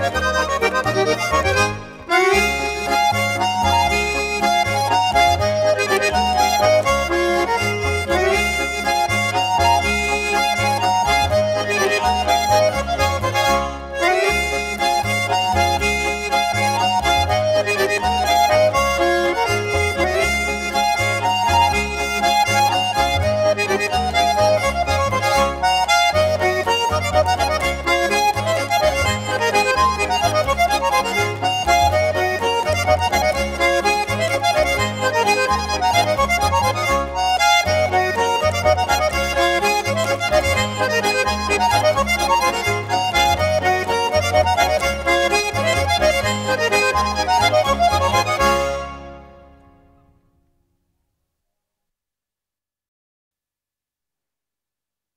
Bye.